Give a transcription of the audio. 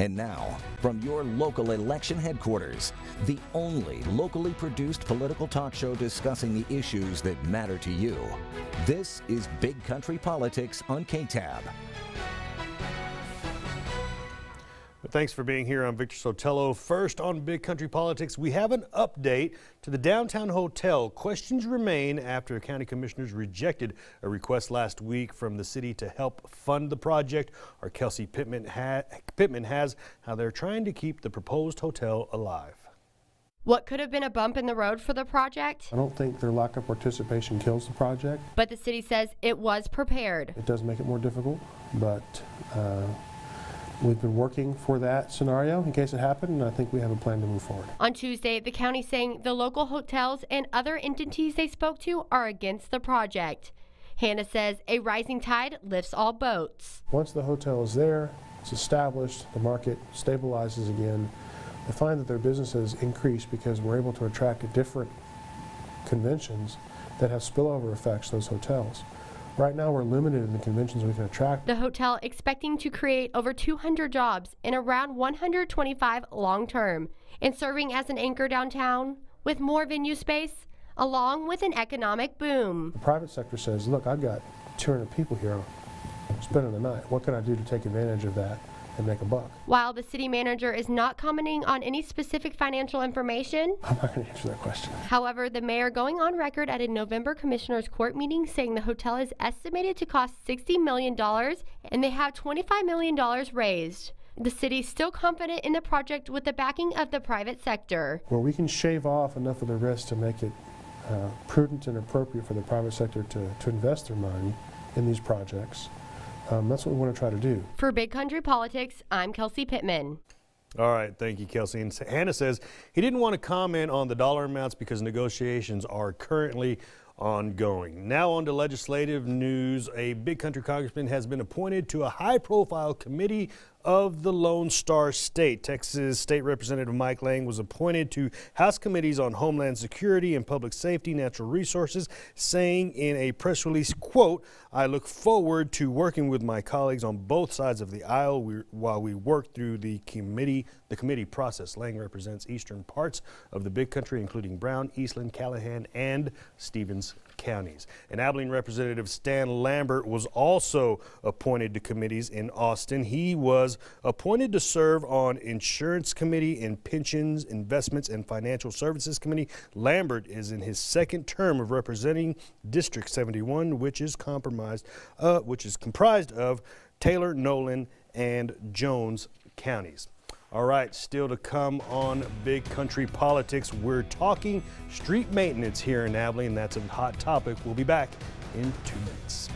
And now, from your local election headquarters, the only locally produced political talk show discussing the issues that matter to you. This is Big Country Politics on KTAB. Thanks for being here. I'm Victor Sotelo. First on Big Country Politics, we have an update to the downtown hotel. Questions remain after county commissioners rejected a request last week from the city to help fund the project. Our Kelsey Pittman, ha Pittman has how they're trying to keep the proposed hotel alive. What could have been a bump in the road for the project? I don't think their lack of participation kills the project. But the city says it was prepared. It does make it more difficult, but uh, We've been working for that scenario in case it happened, and I think we have a plan to move forward. On Tuesday, the county saying the local hotels and other entities they spoke to are against the project. Hanna says a rising tide lifts all boats. Once the hotel is there, it's established, the market stabilizes again, they find that their businesses increase because we're able to attract different conventions that have spillover effects to those hotels. Right now, we're limited in the conventions we can attract. The hotel expecting to create over 200 jobs and around 125 long term, and serving as an anchor downtown with more venue space, along with an economic boom. The private sector says, look, I've got 200 people here spending the night. What can I do to take advantage of that? And make a buck. While the city manager is not commenting on any specific financial information, I'm not going to answer that question. However, the mayor going on record at a November commissioners court meeting saying the hotel is estimated to cost $60 million and they have $25 million raised. The city is still confident in the project with the backing of the private sector. Where we can shave off enough of the risk to make it uh, prudent and appropriate for the private sector to, to invest their money in these projects um, that's what we want to try to do. For Big Country Politics, I'm Kelsey Pittman. All right, thank you, Kelsey. And Hanna says he didn't want to comment on the dollar amounts because negotiations are currently ongoing. Now on to legislative news. A big country congressman has been appointed to a high profile committee of the Lone Star State. Texas State Representative Mike Lang was appointed to House Committees on Homeland Security and Public Safety, Natural Resources, saying in a press release, quote, I look forward to working with my colleagues on both sides of the aisle while we work through the committee the committee process. Lang represents eastern parts of the big country, including Brown, Eastland, Callahan, and Stephens counties. And Abilene Representative Stan Lambert was also appointed to committees in Austin. He appointed to serve on Insurance Committee and Pensions, Investments, and Financial Services Committee. Lambert is in his second term of representing District 71, which is compromised, uh, which is comprised of Taylor, Nolan, and Jones counties. All right, still to come on Big Country Politics, we're talking street maintenance here in Abilene. And that's a hot topic. We'll be back in two minutes.